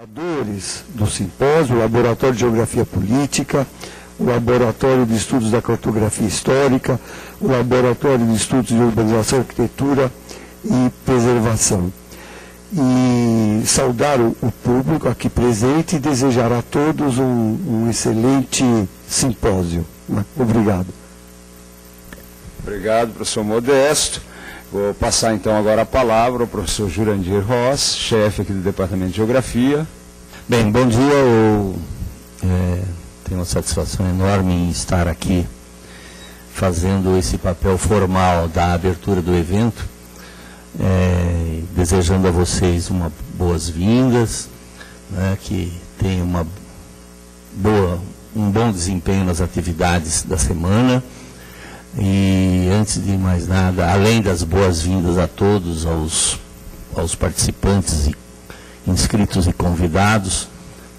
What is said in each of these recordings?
organizadores do simpósio, o Laboratório de Geografia Política, o Laboratório de Estudos da Cartografia Histórica, o Laboratório de Estudos de Urbanização, Arquitetura e Preservação. E saudar o, público aqui presente e desejar a todos um, um excelente simpósio. Obrigado. Obrigado, professor Modesto. Vou passar então agora a palavra ao professor Jurandir Ross, chefe aqui do Departamento de Geografia. Bem, bom dia. Eu é, tenho uma satisfação enorme em estar aqui fazendo esse papel formal da abertura do evento, é, desejando a vocês uma boas-vindas, né, que tenham uma boa, um bom desempenho nas atividades da semana e antes de mais nada, além das boas-vindas a todos, aos, aos participantes e inscritos e convidados,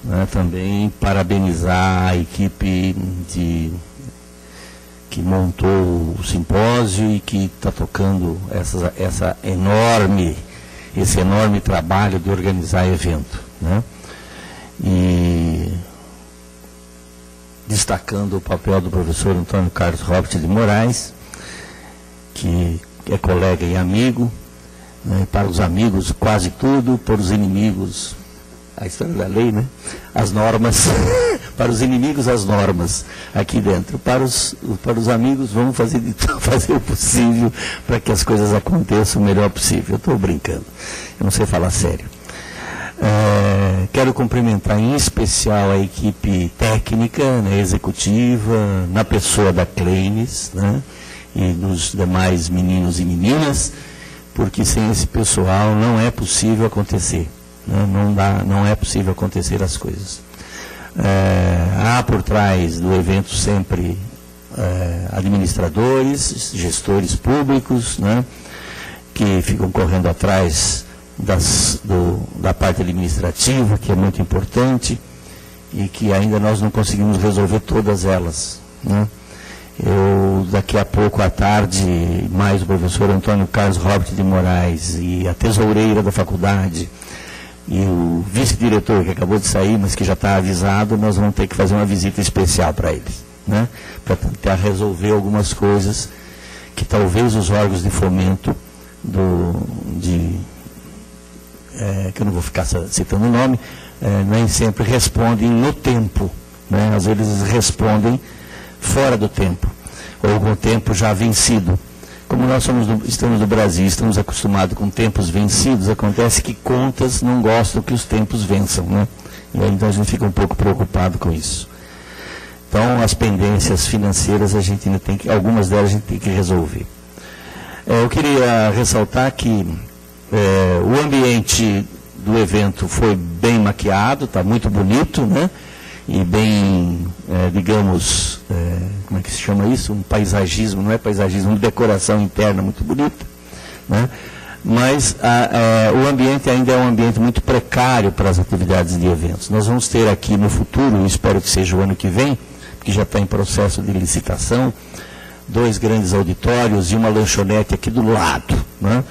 né, também parabenizar a equipe de, que montou o simpósio e que está tocando essa, essa enorme, esse enorme trabalho de organizar evento. Né? E destacando o papel do professor Antônio Carlos Robert de Moraes, que é colega e amigo, né, para os amigos quase tudo, para os inimigos a história da lei, né? As normas, para os inimigos as normas aqui dentro. Para os, para os amigos, vamos fazer, fazer o possível para que as coisas aconteçam o melhor possível. Eu estou brincando, eu não sei falar sério. É, quero cumprimentar em especial a equipe técnica, né, executiva, na pessoa da Kleines, né, e dos demais meninos e meninas, porque sem esse pessoal não é possível acontecer, né, não, dá, não é possível acontecer as coisas. É, há por trás do evento sempre é, administradores, gestores públicos, né, que ficam correndo atrás das, do, da parte administrativa, que é muito importante, e que ainda nós não conseguimos resolver todas elas. Né? Eu, daqui a pouco à tarde, mais o professor Antônio Carlos Robert de Moraes e a tesoureira da faculdade e o vice-diretor que acabou de sair, mas que já está avisado, nós vamos ter que fazer uma visita especial para eles, né? para tentar resolver algumas coisas que talvez os órgãos de fomento do, de é, que eu não vou ficar citando o nome, é, nem sempre respondem no tempo. Né? Às vezes respondem fora do tempo, ou com o tempo já vencido. Como nós do, estamos no Brasil, estamos acostumados com tempos vencidos, acontece que contas não gostam que os tempos vençam. Né? E aí, então a gente fica um pouco preocupado com isso. Então, as pendências financeiras, a gente ainda tem que, algumas delas a gente tem que resolver. É, eu queria ressaltar que é, o ambiente do evento foi bem maquiado, está muito bonito, né? E bem, é, digamos, é, como é que se chama isso? Um paisagismo, não é paisagismo, uma decoração interna muito bonita, né? Mas a, a, o ambiente ainda é um ambiente muito precário para as atividades de eventos. Nós vamos ter aqui no futuro, espero que seja o ano que vem, que já está em processo de licitação, dois grandes auditórios e uma lanchonete aqui do lado, né?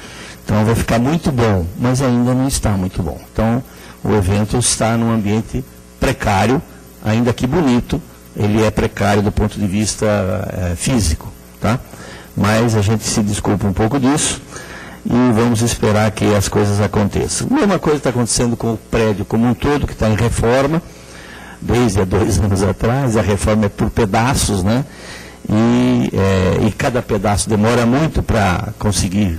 Então vai ficar muito bom, mas ainda não está muito bom. Então o evento está num ambiente precário, ainda que bonito, ele é precário do ponto de vista é, físico, tá? Mas a gente se desculpa um pouco disso e vamos esperar que as coisas aconteçam. A mesma coisa está acontecendo com o prédio como um todo, que está em reforma, desde há dois anos atrás, a reforma é por pedaços, né? E, é, e cada pedaço demora muito para conseguir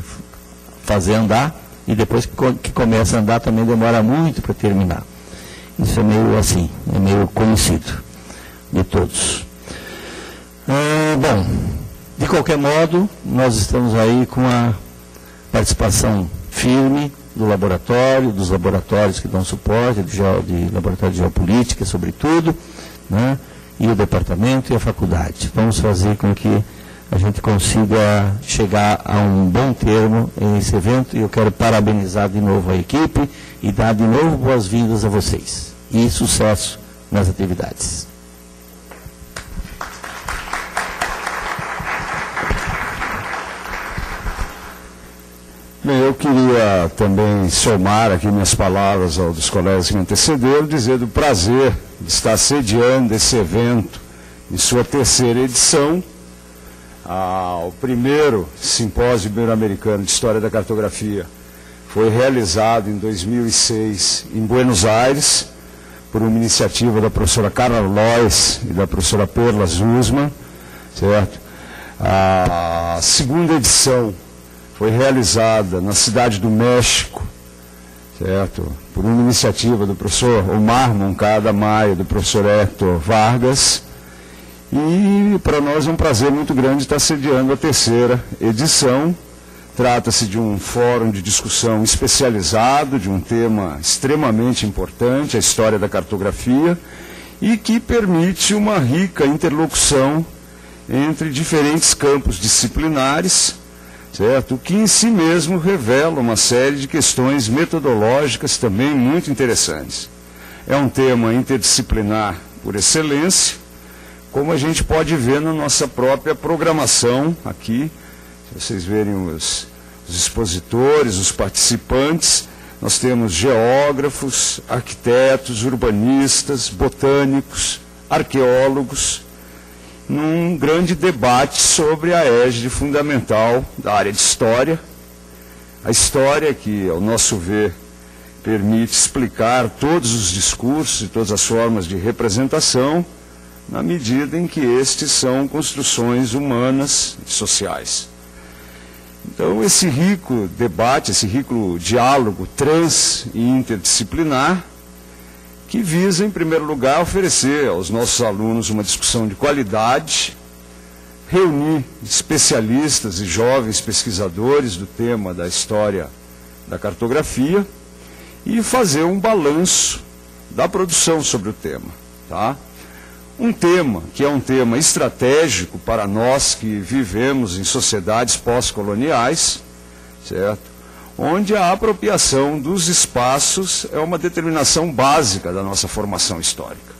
fazer andar e depois que começa a andar também demora muito para terminar. Isso é meio assim, é meio conhecido de todos. Ah, bom, de qualquer modo, nós estamos aí com a participação firme do laboratório, dos laboratórios que dão suporte, de, de laboratório de geopolítica, sobretudo, né, e o departamento e a faculdade. Vamos fazer com que a gente consiga chegar a um bom termo nesse evento. E eu quero parabenizar de novo a equipe e dar de novo boas-vindas a vocês. E sucesso nas atividades. Bem, eu queria também somar aqui minhas palavras ao dos colegas que me antecederam, dizer do prazer de estar sediando esse evento em sua terceira edição, ah, o primeiro simpósio ibero-americano de História da Cartografia foi realizado em 2006 em Buenos Aires, por uma iniciativa da professora Carla Lois e da professora Perla Zuzman, certo? A segunda edição foi realizada na cidade do México, certo? Por uma iniciativa do professor Omar Moncada Maia, do professor Hector Vargas. E para nós é um prazer muito grande estar sediando a terceira edição. Trata-se de um fórum de discussão especializado, de um tema extremamente importante, a história da cartografia, e que permite uma rica interlocução entre diferentes campos disciplinares certo? que em si mesmo revela uma série de questões metodológicas também muito interessantes. É um tema interdisciplinar por excelência, como a gente pode ver na nossa própria programação aqui, se vocês verem os, os expositores, os participantes, nós temos geógrafos, arquitetos, urbanistas, botânicos, arqueólogos, num grande debate sobre a égide fundamental da área de história. A história que, ao nosso ver, permite explicar todos os discursos e todas as formas de representação, na medida em que estes são construções humanas e sociais. Então, esse rico debate, esse rico diálogo trans e interdisciplinar, que visa, em primeiro lugar, oferecer aos nossos alunos uma discussão de qualidade, reunir especialistas e jovens pesquisadores do tema da história da cartografia e fazer um balanço da produção sobre o tema. Tá? Um tema que é um tema estratégico para nós que vivemos em sociedades pós-coloniais, certo? onde a apropriação dos espaços é uma determinação básica da nossa formação histórica.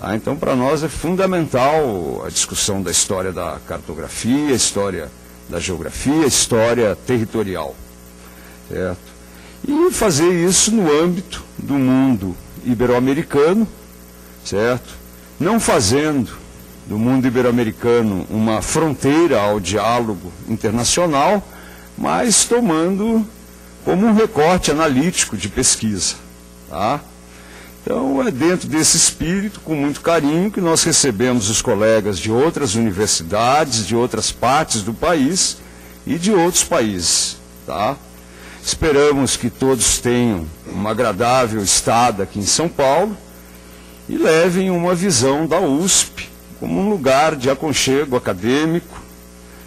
Tá? Então, para nós é fundamental a discussão da história da cartografia, história da geografia, história territorial. Certo? E fazer isso no âmbito do mundo ibero-americano, certo? Não fazendo do mundo ibero-americano uma fronteira ao diálogo internacional, mas tomando como um recorte analítico de pesquisa. Tá? Então, é dentro desse espírito, com muito carinho, que nós recebemos os colegas de outras universidades, de outras partes do país e de outros países. Tá? Esperamos que todos tenham uma agradável estada aqui em São Paulo e levem uma visão da USP como um lugar de aconchego acadêmico,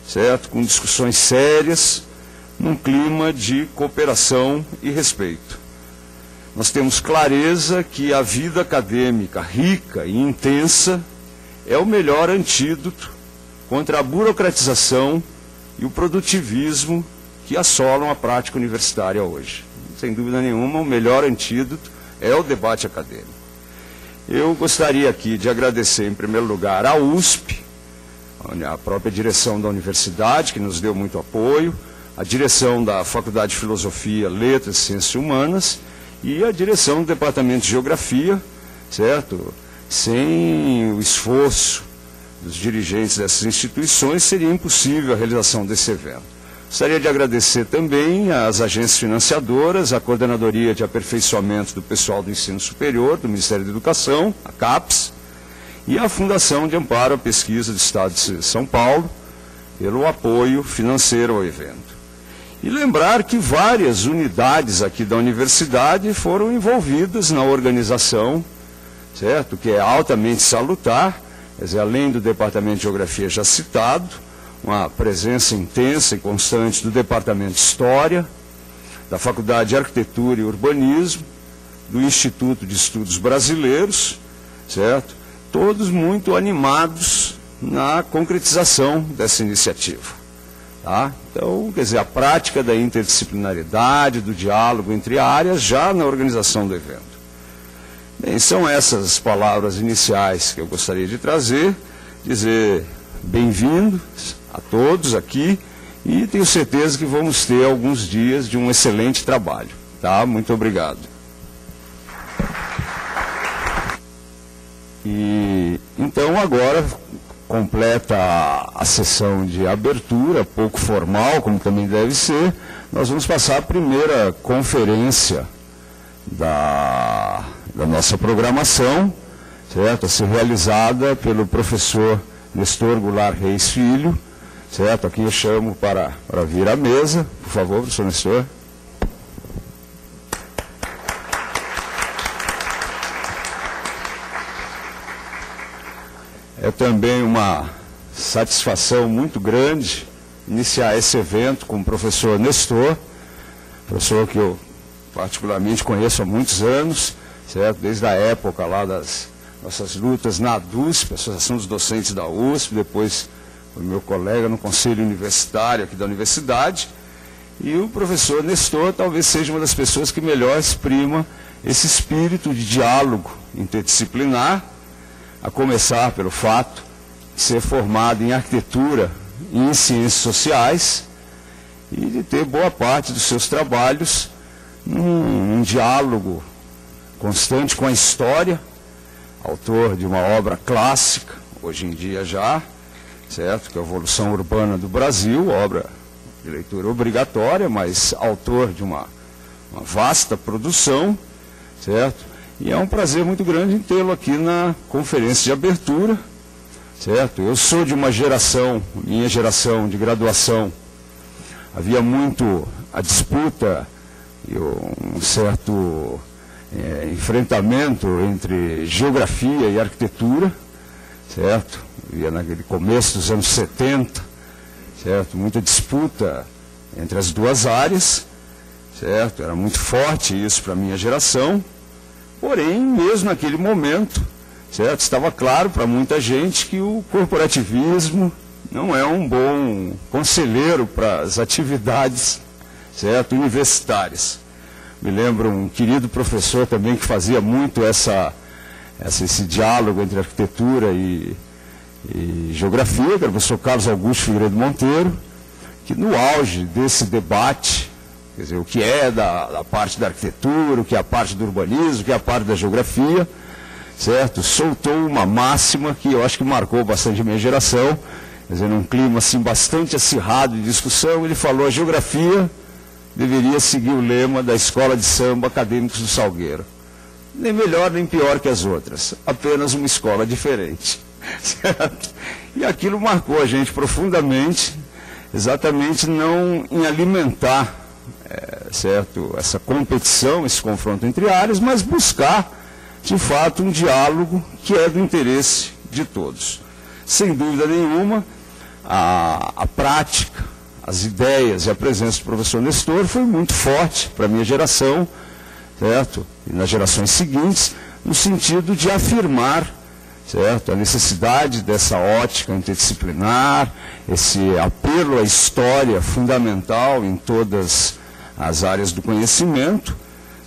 certo? Com discussões sérias, num clima de cooperação e respeito. Nós temos clareza que a vida acadêmica rica e intensa é o melhor antídoto contra a burocratização e o produtivismo que assolam a prática universitária hoje. Sem dúvida nenhuma, o melhor antídoto é o debate acadêmico. Eu gostaria aqui de agradecer, em primeiro lugar, à USP, a própria direção da universidade, que nos deu muito apoio, a direção da Faculdade de Filosofia, Letras e Ciências Humanas e a direção do Departamento de Geografia, certo? Sem o esforço dos dirigentes dessas instituições, seria impossível a realização desse evento. Gostaria de agradecer também às agências financiadoras, à Coordenadoria de Aperfeiçoamento do Pessoal do Ensino Superior, do Ministério da Educação, a CAPES, e à Fundação de Amparo à Pesquisa do Estado de São Paulo, pelo apoio financeiro ao evento. E lembrar que várias unidades aqui da universidade foram envolvidas na organização, certo? Que é altamente salutar, quer dizer, além do Departamento de Geografia já citado, uma presença intensa e constante do Departamento de História, da Faculdade de Arquitetura e Urbanismo, do Instituto de Estudos Brasileiros, certo? Todos muito animados na concretização dessa iniciativa. Tá? Então, quer dizer, a prática da interdisciplinaridade, do diálogo entre áreas, já na organização do evento. Bem, são essas palavras iniciais que eu gostaria de trazer, dizer bem-vindos a todos aqui e tenho certeza que vamos ter alguns dias de um excelente trabalho. Tá? Muito obrigado. E então agora completa a, sessão de abertura, pouco formal, como também deve ser, nós vamos passar a primeira conferência da, da nossa programação, certo? A ser realizada pelo professor Nestor Goulart Reis Filho, certo? Aqui eu chamo para, para vir à mesa, por favor, professor Nestor. É também uma satisfação muito grande iniciar esse evento com o professor Nestor, professor que eu particularmente conheço há muitos anos, certo? Desde a época lá das nossas lutas na DUSP, Associação dos Docentes da USP, depois foi meu colega no Conselho Universitário aqui da Universidade, e o professor Nestor talvez seja uma das pessoas que melhor exprima esse espírito de diálogo interdisciplinar, a começar pelo fato de ser formado em arquitetura e em ciências sociais e de ter boa parte dos seus trabalhos num, num diálogo constante com a história, autor de uma obra clássica, hoje em dia já, certo? Que é a Evolução Urbana do Brasil, obra de leitura obrigatória, mas autor de uma, uma vasta produção, certo? E é um prazer muito grande tê-lo aqui na conferência de abertura, certo? Eu sou de uma geração, minha geração de graduação, havia muito a disputa e um certo é, enfrentamento entre geografia e arquitetura, certo? Ia naquele começo dos anos 70, certo? Muita disputa entre as duas áreas, certo? Era muito forte isso para a minha geração, porém, mesmo naquele momento, certo? Estava claro para muita gente que o corporativismo não é um bom conselheiro para as atividades certo? universitárias. Me lembro um querido professor também que fazia muito essa, essa esse diálogo entre arquitetura e, e geografia, que era o professor Carlos Augusto Figueiredo Monteiro, que no auge desse debate, quer dizer, o que é da, da parte da arquitetura, o que é a parte do urbanismo, o que é a parte da geografia, certo? Soltou uma máxima que eu acho que marcou bastante a minha geração, quer dizer, num clima assim bastante acirrado de discussão, ele falou a geografia deveria seguir o lema da Escola de Samba Acadêmicos do Salgueiro. Nem melhor nem pior que as outras, apenas uma escola diferente. E aquilo marcou a gente profundamente, exatamente não em alimentar é, certo, essa competição, esse confronto entre áreas, mas buscar, de fato, um diálogo que é do interesse de todos. Sem dúvida nenhuma, a, a prática, as ideias e a presença do professor Nestor foi muito forte para a minha geração, certo? E nas gerações seguintes, no sentido de afirmar, certo? A necessidade dessa ótica interdisciplinar, esse apelo à história fundamental em todas as áreas do conhecimento,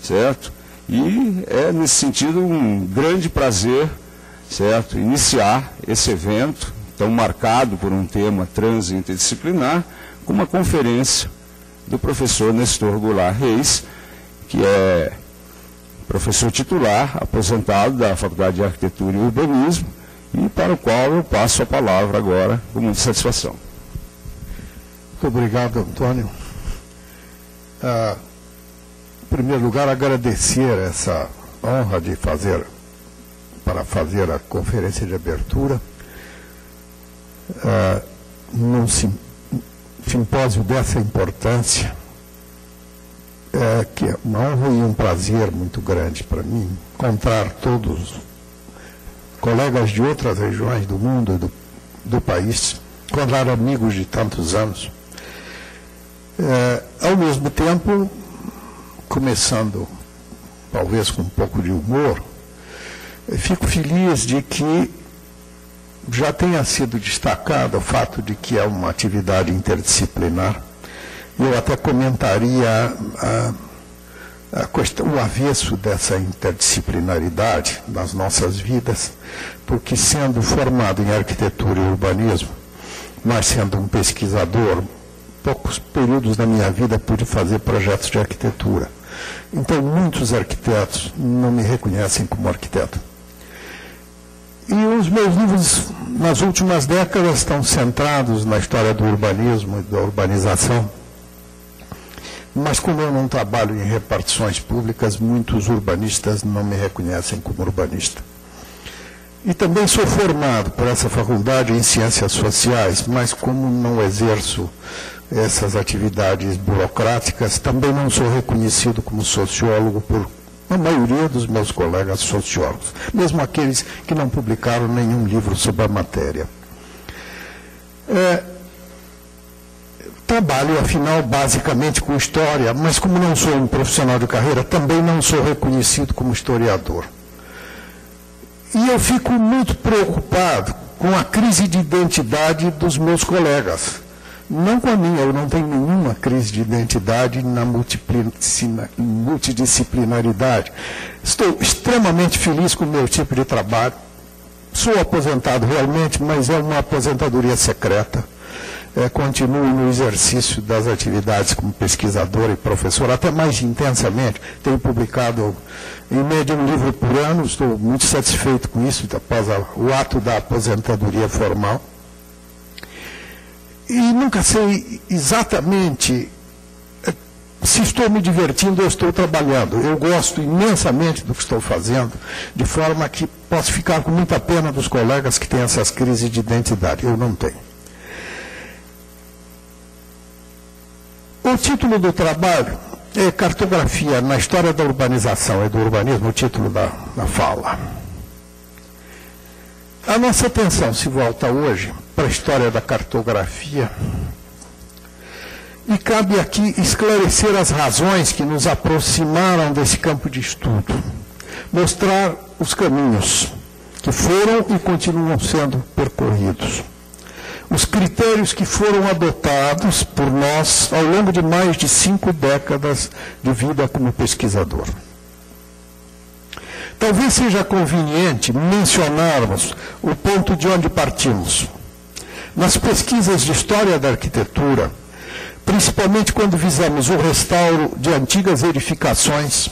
certo? E é nesse sentido um grande prazer, certo? Iniciar esse evento tão marcado por um tema trans interdisciplinar com uma conferência do professor Nestor Goulart Reis, que é professor titular, aposentado da Faculdade de Arquitetura e Urbanismo, e para o qual eu passo a palavra agora com muita satisfação. Muito obrigado, Antônio. Ah, em primeiro lugar, agradecer essa honra de fazer, para fazer a conferência de abertura. Ah, num simpósio dessa importância, é, que é uma honra e um prazer muito grande para mim encontrar todos colegas de outras regiões do mundo e do, do país, encontrar amigos de tantos anos. É, ao mesmo tempo, começando talvez com um pouco de humor, fico feliz de que já tenha sido destacado o fato de que é uma atividade interdisciplinar. Eu até comentaria a, a questão, o avesso dessa interdisciplinaridade nas nossas vidas, porque sendo formado em arquitetura e urbanismo, mas sendo um pesquisador poucos períodos da minha vida pude fazer projetos de arquitetura. Então, muitos arquitetos não me reconhecem como arquiteto. E os meus livros, nas últimas décadas, estão centrados na história do urbanismo e da urbanização. Mas, como eu não trabalho em repartições públicas, muitos urbanistas não me reconhecem como urbanista. E também sou formado por essa faculdade em ciências sociais, mas como não exerço essas atividades burocráticas, também não sou reconhecido como sociólogo por a maioria dos meus colegas sociólogos, mesmo aqueles que não publicaram nenhum livro sobre a matéria. É, trabalho, afinal, basicamente com história, mas como não sou um profissional de carreira, também não sou reconhecido como historiador. E eu fico muito preocupado com a crise de identidade dos meus colegas. Não com a minha, eu não tenho nenhuma crise de identidade na multidisciplinaridade. Estou extremamente feliz com o meu tipo de trabalho. Sou aposentado realmente, mas é uma aposentadoria secreta é, continuo no exercício das atividades como pesquisador e professor, até mais intensamente. Tenho publicado, em média, um livro por ano, estou muito satisfeito com isso, após a, o ato da aposentadoria formal. E nunca sei exatamente é, se estou me divertindo ou estou trabalhando. Eu gosto imensamente do que estou fazendo, de forma que posso ficar com muita pena dos colegas que têm essas crises de identidade. Eu não tenho. O título do trabalho é Cartografia na História da Urbanização e do Urbanismo, o título da, da fala. A nossa atenção se volta hoje para a história da cartografia. E cabe aqui esclarecer as razões que nos aproximaram desse campo de estudo, mostrar os caminhos que foram e continuam sendo percorridos os critérios que foram adotados por nós ao longo de mais de cinco décadas de vida como pesquisador. Talvez seja conveniente mencionarmos o ponto de onde partimos. Nas pesquisas de história da arquitetura, principalmente quando visamos o restauro de antigas edificações,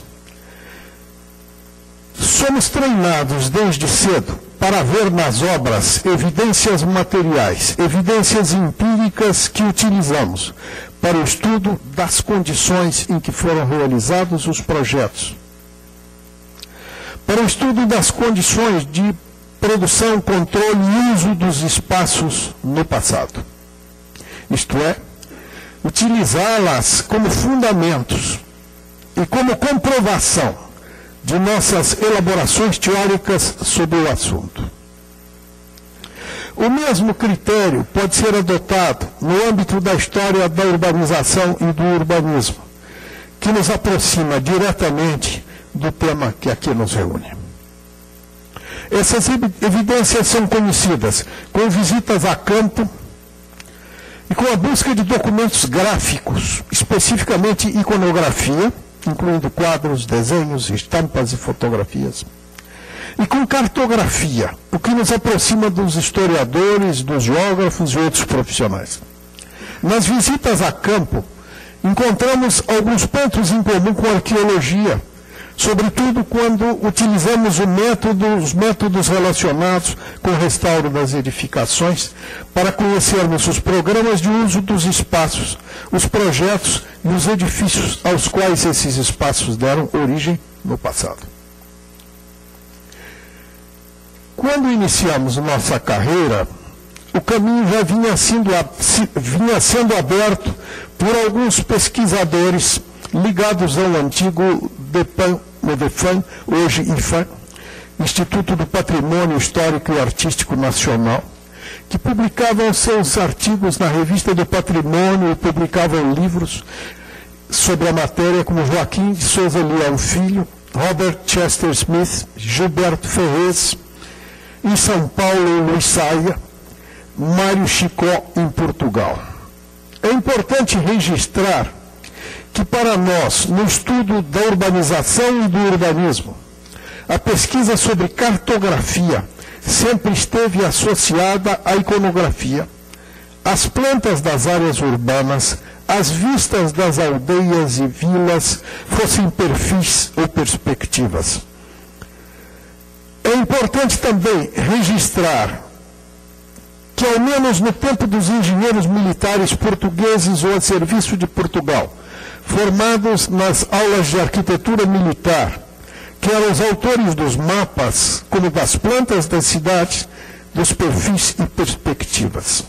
somos treinados desde cedo para ver nas obras evidências materiais, evidências empíricas que utilizamos para o estudo das condições em que foram realizados os projetos, para o estudo das condições de produção, controle e uso dos espaços no passado. Isto é, utilizá-las como fundamentos e como comprovação de nossas elaborações teóricas sobre o assunto. O mesmo critério pode ser adotado no âmbito da história da urbanização e do urbanismo, que nos aproxima diretamente do tema que aqui nos reúne. Essas evidências são conhecidas com visitas a campo e com a busca de documentos gráficos, especificamente iconografia, incluindo quadros, desenhos, estampas e fotografias. E com cartografia, o que nos aproxima dos historiadores, dos geógrafos e outros profissionais. Nas visitas a campo, encontramos alguns pontos em comum com a arqueologia, sobretudo quando utilizamos método, os métodos relacionados com o restauro das edificações, para conhecermos os programas de uso dos espaços, os projetos e os edifícios aos quais esses espaços deram origem no passado. Quando iniciamos nossa carreira, o caminho já vinha sendo, vinha sendo aberto por alguns pesquisadores ligados ao antigo DEPAN, o DEFAN, hoje IFAM, Instituto do Patrimônio Histórico e Artístico Nacional, que publicavam seus artigos na Revista do Patrimônio e publicavam livros sobre a matéria, como Joaquim de Souza Leão Filho, Robert Chester Smith, Gilberto Ferrez, em São Paulo, Luiz Saia, Mário Chicó, em Portugal. É importante registrar que para nós, no estudo da urbanização e do urbanismo, a pesquisa sobre cartografia sempre esteve associada à iconografia, as plantas das áreas urbanas, as vistas das aldeias e vilas fossem perfis ou perspectivas. É importante também registrar que, ao menos no tempo dos engenheiros militares portugueses ou a serviço de Portugal, formados nas aulas de arquitetura militar, que eram os autores dos mapas, como das plantas das cidades, dos perfis e perspectivas.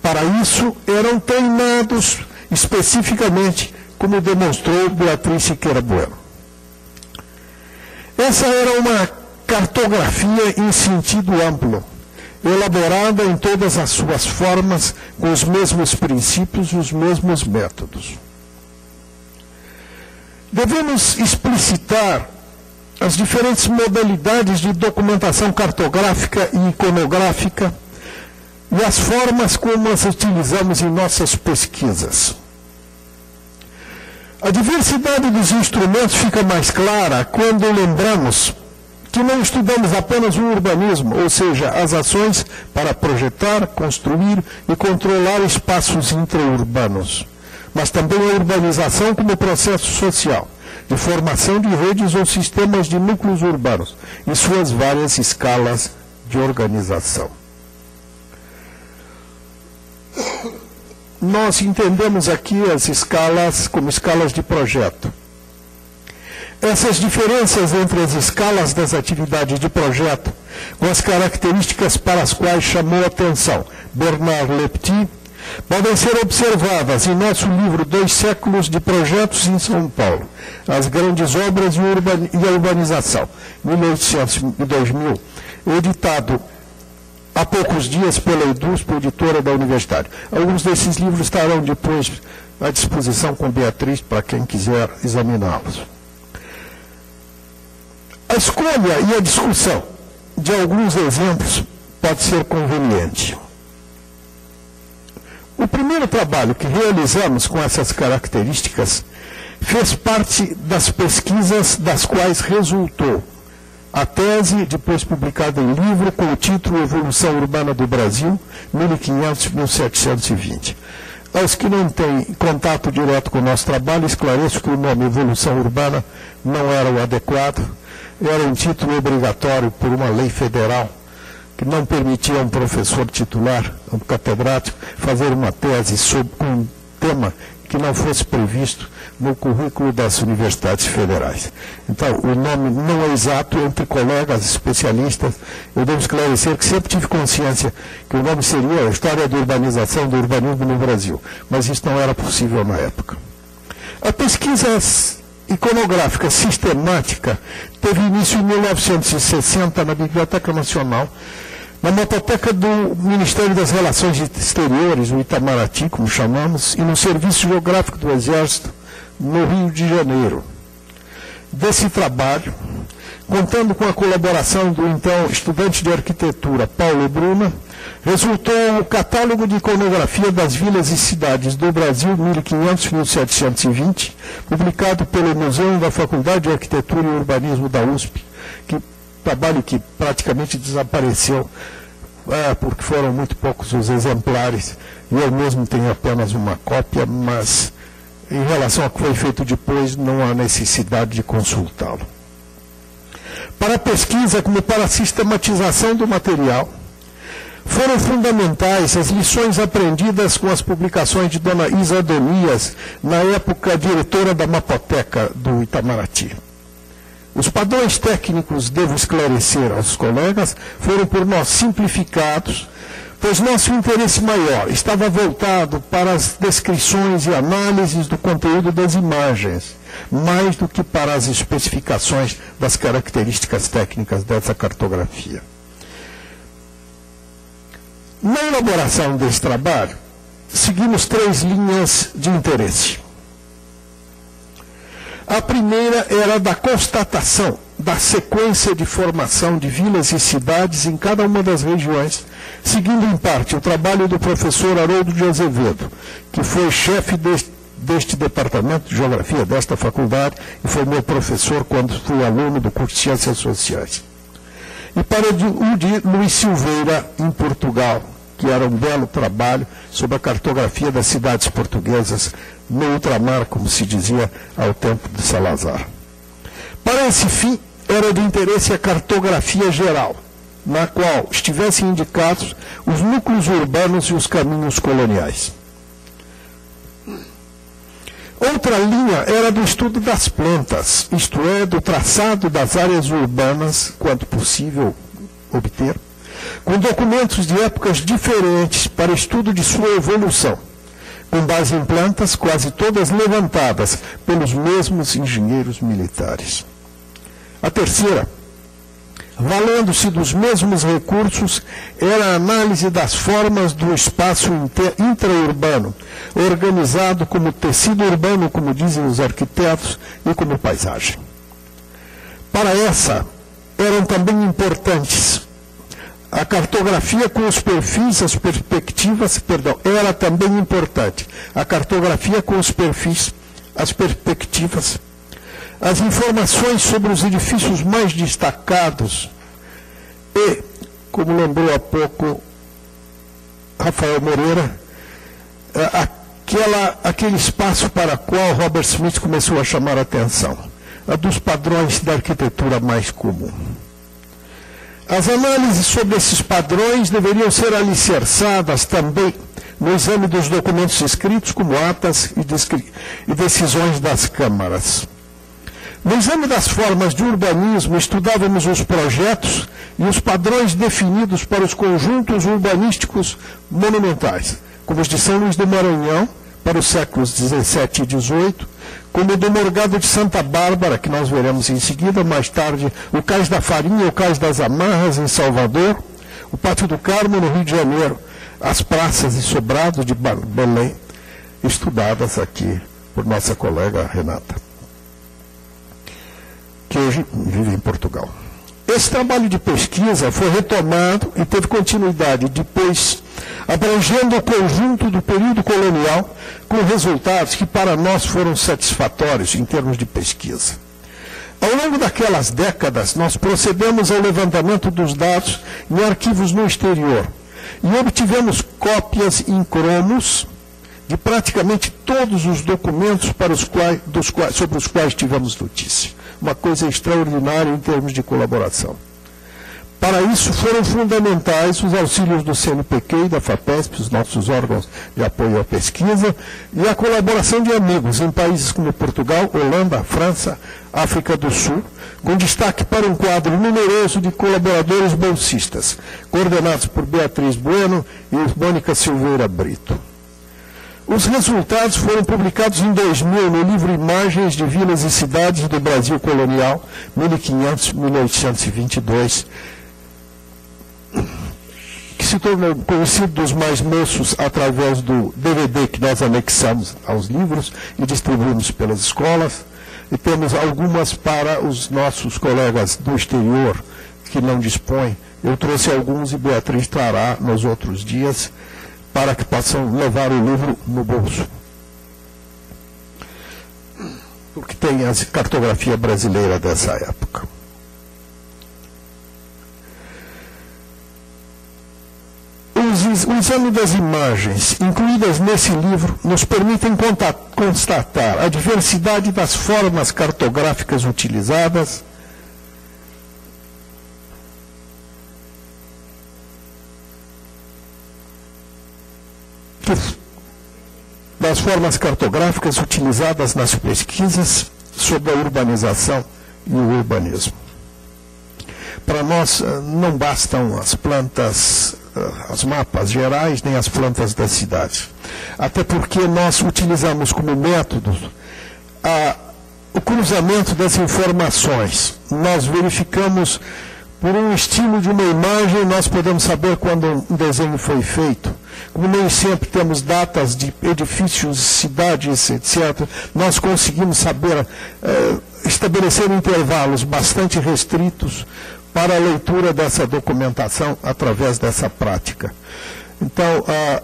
Para isso, eram treinados especificamente, como demonstrou Beatriz Siqueira Bueno. Essa era uma cartografia em sentido amplo, elaborada em todas as suas formas, com os mesmos princípios e os mesmos métodos. Devemos explicitar as diferentes modalidades de documentação cartográfica e iconográfica e as formas como as utilizamos em nossas pesquisas. A diversidade dos instrumentos fica mais clara quando lembramos que não estudamos apenas o urbanismo, ou seja, as ações para projetar, construir e controlar espaços intraurbanos, mas também a urbanização como processo social, de formação de redes ou sistemas de núcleos urbanos, em suas várias escalas de organização. nós entendemos aqui as escalas como escalas de projeto. Essas diferenças entre as escalas das atividades de projeto, com as características para as quais chamou atenção Bernard Lepti, podem ser observadas em nosso livro Dois Séculos de Projetos em São Paulo, As Grandes Obras e a Urbanização, 1800 e 2000, editado há poucos dias pela Eduspo, editora da Universidade. Alguns desses livros estarão depois à disposição com Beatriz para quem quiser examiná-los. A escolha e a discussão de alguns exemplos pode ser conveniente. Primeiro trabalho que realizamos com essas características fez parte das pesquisas das quais resultou a tese, depois publicada em livro, com o título Evolução Urbana do Brasil, 1500-1720. Aos que não têm contato direto com o nosso trabalho, esclareço que o nome Evolução Urbana não era o adequado, era um título obrigatório por uma lei federal não permitia a um professor titular, um catedrático, fazer uma tese sobre um tema que não fosse previsto no currículo das universidades federais. Então, o nome não é exato entre colegas especialistas. Eu devo esclarecer que sempre tive consciência que o nome seria a História da Urbanização do Urbanismo no Brasil, mas isso não era possível na época. A pesquisa iconográfica sistemática teve início em 1960 na Biblioteca Nacional, na mototeca do Ministério das Relações Exteriores, o Itamaraty, como chamamos, e no Serviço Geográfico do Exército, no Rio de Janeiro. Desse trabalho, contando com a colaboração do então estudante de arquitetura Paulo Bruna, resultou o Catálogo de Iconografia das Vilas e Cidades do Brasil 1500-1720, publicado pelo Museu da Faculdade de Arquitetura e Urbanismo da USP, que trabalho que praticamente desapareceu, é, porque foram muito poucos os exemplares, eu mesmo tenho apenas uma cópia, mas em relação ao que foi feito depois, não há necessidade de consultá-lo. Para a pesquisa, como para a sistematização do material, foram fundamentais as lições aprendidas com as publicações de Dona Isa Adonias, na época diretora da Mapoteca do Itamaraty. Os padrões técnicos, devo esclarecer aos colegas, foram por nós simplificados pois nosso interesse maior estava voltado para as descrições e análises do conteúdo das imagens, mais do que para as especificações das características técnicas dessa cartografia. Na elaboração desse trabalho, seguimos três linhas de interesse. A primeira era da constatação da sequência de formação de vilas e cidades em cada uma das regiões, seguindo em parte o trabalho do professor Haroldo de Azevedo, que foi chefe deste, deste departamento de geografia desta faculdade e foi meu professor quando fui aluno do curso de Ciências Sociais. E para o de Luiz Silveira, em Portugal, que era um belo trabalho sobre a cartografia das cidades portuguesas no ultramar, como se dizia ao tempo de Salazar. Para esse fim, era de interesse a cartografia geral, na qual estivessem indicados os núcleos urbanos e os caminhos coloniais. Outra linha era do estudo das plantas, isto é, do traçado das áreas urbanas, quanto possível obter, com documentos de épocas diferentes para estudo de sua evolução, com base em plantas quase todas levantadas pelos mesmos engenheiros militares. A terceira, valendo-se dos mesmos recursos, era a análise das formas do espaço intraurbano, organizado como tecido urbano, como dizem os arquitetos, e como paisagem. Para essa, eram também importantes a cartografia com os perfis, as perspectivas, perdão, era também importante. A cartografia com os perfis, as perspectivas as informações sobre os edifícios mais destacados e, como lembrou há pouco Rafael Moreira, é, aquela, aquele espaço para o qual Robert Smith começou a chamar a atenção, a dos padrões da arquitetura mais comum. As análises sobre esses padrões deveriam ser alicerçadas também no exame dos documentos escritos, como atas e decisões das câmaras. No exame das formas de urbanismo, estudávamos os projetos e os padrões definidos para os conjuntos urbanísticos monumentais, como os de São Luís do Maranhão, para os séculos XVII e XVIII, como o do Morgado de Santa Bárbara, que nós veremos em seguida, mais tarde, o Cais da Farinha, o Cais das Amarras, em Salvador, o Pátio do Carmo, no Rio de Janeiro, as praças e sobrados de Belém, estudadas aqui por nossa colega Renata que hoje vive em Portugal. Esse trabalho de pesquisa foi retomado e teve continuidade depois, abrangendo o conjunto do período colonial, com resultados que para nós foram satisfatórios em termos de pesquisa. Ao longo daquelas décadas, nós procedemos ao levantamento dos dados em arquivos no exterior e obtivemos cópias em cromos de praticamente todos os documentos os quais, quais, sobre os quais tivemos notícia uma coisa extraordinária em termos de colaboração. Para isso foram fundamentais os auxílios do CNPq e da FAPESP, os nossos órgãos de apoio à pesquisa, e a colaboração de amigos em países como Portugal, Holanda, França, África do Sul, com destaque para um quadro numeroso de colaboradores bolsistas, coordenados por Beatriz Bueno e Mônica Silveira Brito. Os resultados foram publicados em 2000 no livro Imagens de Vilas e Cidades do Brasil Colonial, 1500-1822, que se tornou conhecido dos mais moços através do DVD que nós anexamos aos livros e distribuímos pelas escolas. E temos algumas para os nossos colegas do exterior que não dispõem. Eu trouxe alguns e Beatriz trará nos outros dias para que possam levar o livro no bolso. Porque tem a cartografia brasileira dessa época. o exame das imagens incluídas nesse livro nos permitem constatar a diversidade das formas cartográficas utilizadas, das formas cartográficas utilizadas nas pesquisas sobre a urbanização e o urbanismo. Para nós eh, não bastam as plantas, eh, mapas gerais, nem as plantas das cidades. Até porque nós utilizamos como método a, o cruzamento das informações. Nós verificamos por um estímulo de uma imagem, nós podemos saber quando um desenho foi feito. Como nem sempre temos datas de edifícios, cidades, etc., nós conseguimos saber, eh, estabelecer intervalos bastante restritos para a leitura dessa documentação através dessa prática. Então, ah,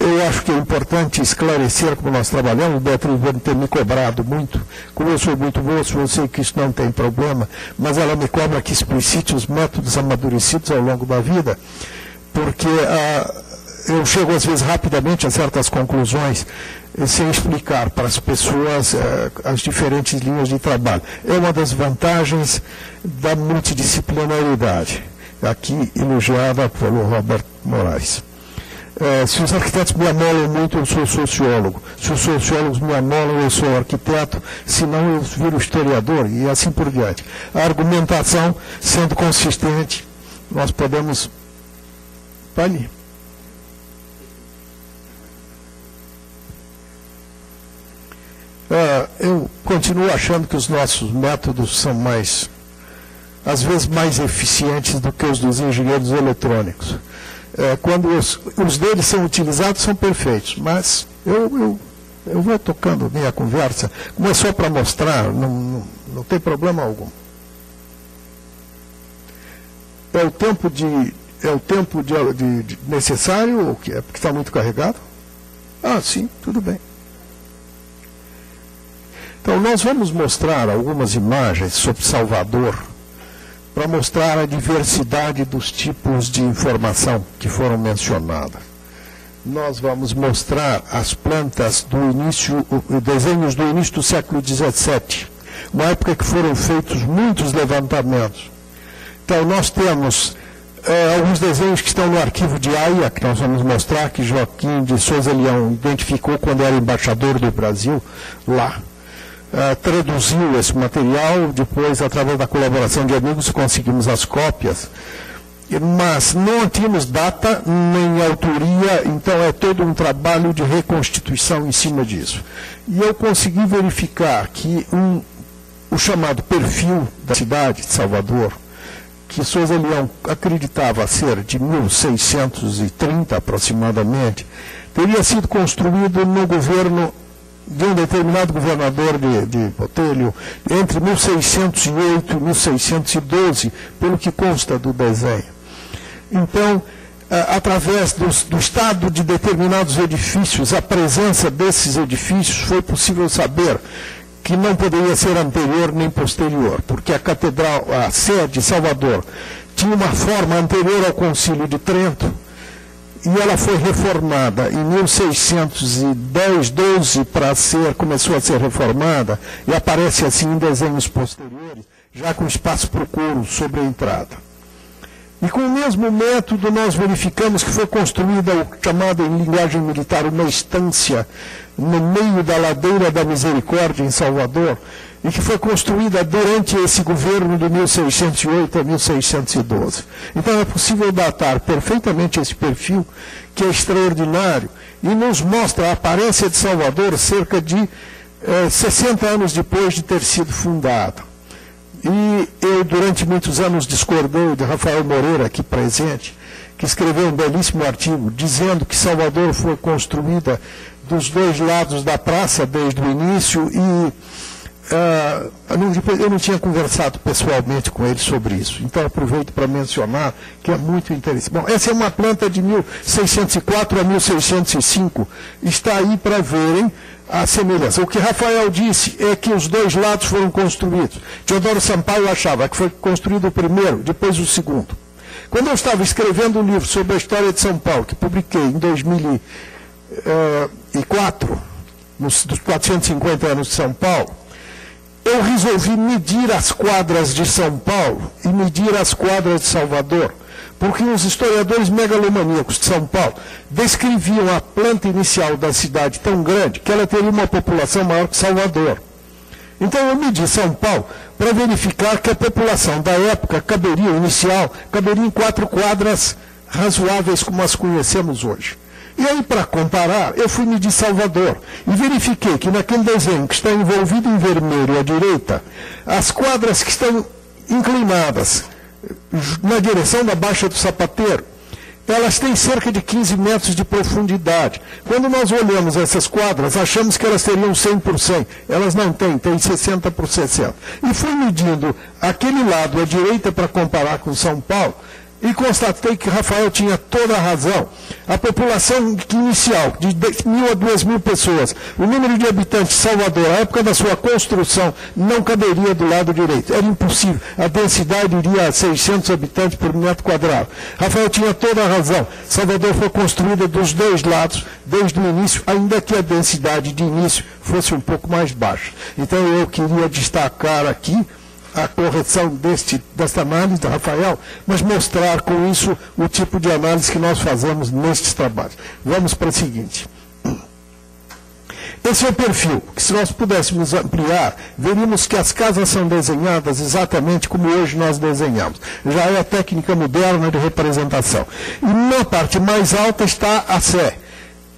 eu acho que é importante esclarecer como nós trabalhamos, o Beatriz vai ter me cobrado muito, como eu sou muito moço, eu sei que isso não tem problema, mas ela me cobra que explicite os métodos amadurecidos ao longo da vida, porque ah, eu chego às vezes rapidamente a certas conclusões eh, sem explicar para as pessoas eh, as diferentes linhas de trabalho. É uma das vantagens da multidisciplinaridade, aqui elogiada pelo Robert Moraes. É, se os arquitetos me amolam muito, eu sou sociólogo. Se os sociólogos me amolam, eu sou arquiteto. Se não, eu viro historiador e assim por diante. A argumentação, sendo consistente, nós podemos. Vale. É, eu continuo achando que os nossos métodos são mais, às vezes, mais eficientes do que os dos engenheiros eletrônicos é, quando os, os, deles são utilizados, são perfeitos. Mas eu, eu, eu vou tocando minha conversa, como é só para mostrar, não, não, não, tem problema algum. É o tempo de. É o tempo de, de, de necessário que é porque está muito carregado? Ah, sim, tudo bem. Então nós vamos mostrar algumas imagens sobre Salvador para mostrar a diversidade dos tipos de informação que foram mencionadas. Nós vamos mostrar as plantas do início, desenhos do início do século XVII, uma época que foram feitos muitos levantamentos. Então, nós temos é, alguns desenhos que estão no arquivo de AIA, que nós vamos mostrar, que Joaquim de Souza Leão identificou quando era embaixador do Brasil lá. Uh, traduziu esse material, depois, através da colaboração de amigos, conseguimos as cópias. Mas não tínhamos data nem autoria, então é todo um trabalho de reconstituição em cima disso. E eu consegui verificar que um, o chamado perfil da cidade de Salvador, que Souza Leão acreditava ser de 1630 aproximadamente, teria sido construído no governo de um determinado governador de, de Botelho entre 1608 e 1612, pelo que consta do desenho. Então, através do, do, estado de determinados edifícios, a presença desses edifícios, foi possível saber que não poderia ser anterior nem posterior, porque a catedral, a sede de Salvador, tinha uma forma anterior ao concílio de Trento, e ela foi reformada em 1610, 12 para ser, começou a ser reformada e aparece assim em desenhos posteriores, já com espaço para o couro sobre a entrada. E com o mesmo método nós verificamos que foi construída o chamado em linguagem militar uma estância no meio da ladeira da Misericórdia em Salvador, e que foi construída durante esse governo de 1608 a 1612. Então é possível datar perfeitamente esse perfil, que é extraordinário, e nos mostra a aparência de Salvador cerca de eh, 60 anos depois de ter sido fundada. E eu, durante muitos anos, discordei de Rafael Moreira, aqui presente, que escreveu um belíssimo artigo dizendo que Salvador foi construída dos dois lados da praça desde o início e Uh, eu, não, tinha conversado pessoalmente com ele sobre isso, então aproveito para mencionar que é muito interessante. Bom, essa é uma planta de 1604 a 1605, está aí para verem a semelhança. O que Rafael disse é que os dois lados foram construídos. Teodoro Sampaio achava que foi construído o primeiro, depois o segundo. Quando eu estava escrevendo um livro sobre a história de São Paulo, que publiquei em 2004, nos, dos 450 anos de São Paulo, eu resolvi medir as quadras de São Paulo e medir as quadras de Salvador, porque os historiadores megalomaníacos de São Paulo descreviam a planta inicial da cidade tão grande que ela teria uma população maior que Salvador. Então eu medi São Paulo para verificar que a população da época caberia, inicial, caberia em quatro quadras razoáveis como as conhecemos hoje. E aí, para comparar, eu fui medir Salvador e verifiquei que naquele desenho que está envolvido em vermelho à direita, as quadras que estão inclinadas na direção da Baixa do Sapateiro, elas têm cerca de 15 metros de profundidade. Quando nós olhamos essas quadras, achamos que elas teriam 100 por 100. Elas não têm, têm 60 por 60. E fui medindo aquele lado à direita para comparar com São Paulo, e constatei que Rafael tinha toda a razão. A população inicial, de mil a duas mil pessoas, o número de habitantes de Salvador, à época da sua construção, não caberia do lado direito. Era impossível. A densidade iria a 600 habitantes por metro quadrado. Rafael tinha toda a razão. Salvador foi construída dos dois lados, desde o início, ainda que a densidade de início fosse um pouco mais baixa. Então eu queria destacar aqui a correção deste, desta análise do Rafael, mas mostrar com isso o tipo de análise que nós fazemos nestes trabalhos. Vamos para o seguinte. Esse é o perfil, que se nós pudéssemos ampliar, veríamos que as casas são desenhadas exatamente como hoje nós desenhamos. Já é a técnica moderna de representação. E na parte mais alta está a Sé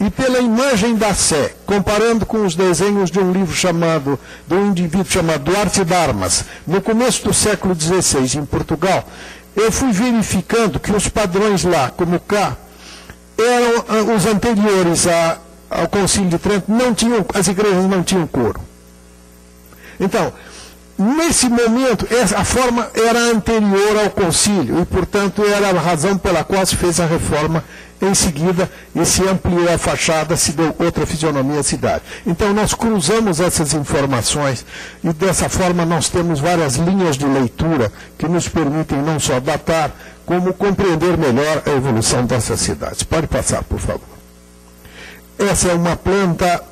e pela imagem da Sé, comparando com os desenhos de um livro chamado, de um indivíduo chamado Duarte Darmas, no começo do século XVI, em Portugal, eu fui verificando que os padrões lá, como cá, eram ah, os anteriores a, ao Concílio de Trento, não tinham, as igrejas não tinham coro. Então, nesse momento, a forma era anterior ao concílio e, portanto, era a razão pela qual se fez a reforma em seguida, e se ampliou a fachada, se deu outra fisionomia à cidade. Então, nós cruzamos essas informações e, dessa forma, nós temos várias linhas de leitura que nos permitem não só datar, como compreender melhor a evolução dessas cidades. Pode passar, por favor. Essa é uma planta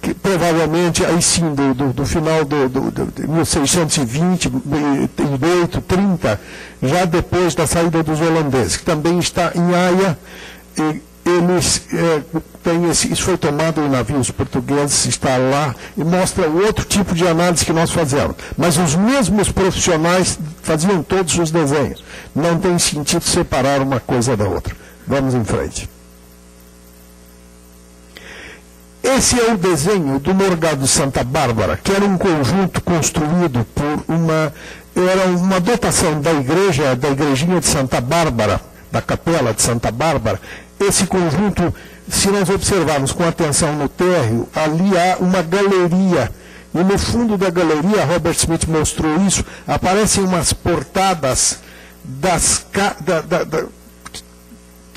que provavelmente, aí sim, do, do, do final do, do, de 1620, 8, 30, já depois da saída dos holandeses, que também está em Haia, eles é, têm esse, isso foi tomado em navios portugueses, está lá, e mostra outro tipo de análise que nós fazemos. Mas os mesmos profissionais faziam todos os desenhos. Não tem sentido separar uma coisa da outra. Vamos em frente. Esse é o desenho do Morgado Santa Bárbara, que era um conjunto construído por uma, era uma dotação da igreja, da igrejinha de Santa Bárbara, da capela de Santa Bárbara. Esse conjunto, se nós observarmos com atenção no térreo, ali há uma galeria. E no fundo da galeria, Robert Smith mostrou isso, aparecem umas portadas das, da, da, da,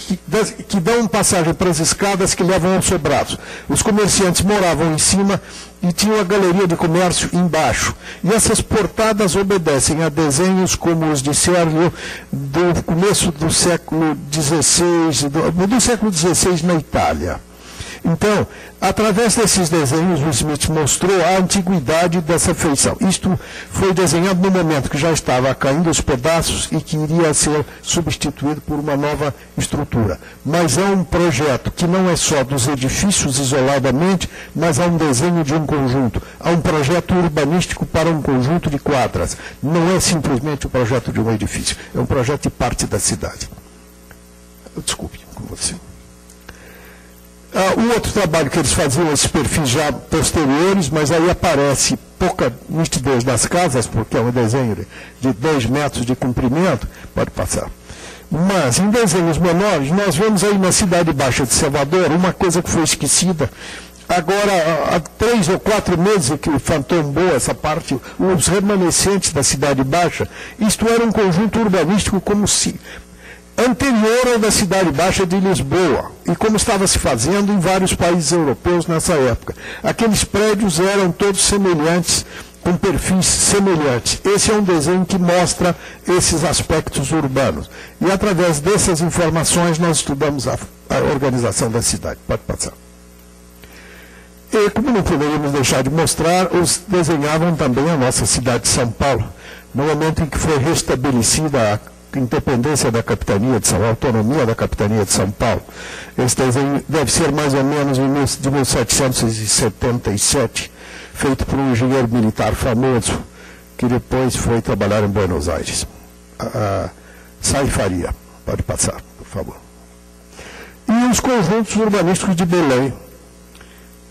que, que dão passagem para as escadas que levam aos sobrados. Os comerciantes moravam em cima e tinham a galeria de comércio embaixo. E essas portadas obedecem a desenhos como os de Sérgio do começo do século XVI, do, do século XVI na Itália. Então, através desses desenhos, o Smith mostrou a antiguidade dessa feição. Isto foi desenhado no momento que já estava caindo os pedaços e que iria ser substituído por uma nova estrutura. Mas é um projeto que não é só dos edifícios isoladamente, mas há um desenho de um conjunto. Há um projeto urbanístico para um conjunto de quadras. Não é simplesmente o projeto de um edifício, é um projeto de parte da cidade. Desculpe, com você. Ah, o outro trabalho que eles faziam, esses perfis já posteriores, mas aí aparece pouca nitidez das casas, porque é um desenho de 2 metros de comprimento, pode passar. Mas em desenhos menores, nós vemos aí na Cidade Baixa de Salvador uma coisa que foi esquecida. Agora, há três ou quatro meses que fantombou essa parte, os remanescentes da Cidade Baixa, isto era um conjunto urbanístico como se anterior ao da Cidade Baixa de Lisboa, e como estava se fazendo em vários países europeus nessa época. Aqueles prédios eram todos semelhantes, com perfis semelhantes. Esse é um desenho que mostra esses aspectos urbanos. E através dessas informações nós estudamos a, a organização da cidade. Pode passar. E como não poderíamos deixar de mostrar, os desenhavam também a nossa cidade de São Paulo, no momento em que foi restabelecida independência da capitania de São Paulo, autonomia da capitania de São Paulo. Esse desenho deve ser mais ou menos de 1777, feito por um engenheiro militar famoso, que depois foi trabalhar em Buenos Aires. Ah, Sai Faria, pode passar, por favor. E os conjuntos urbanísticos de Belém.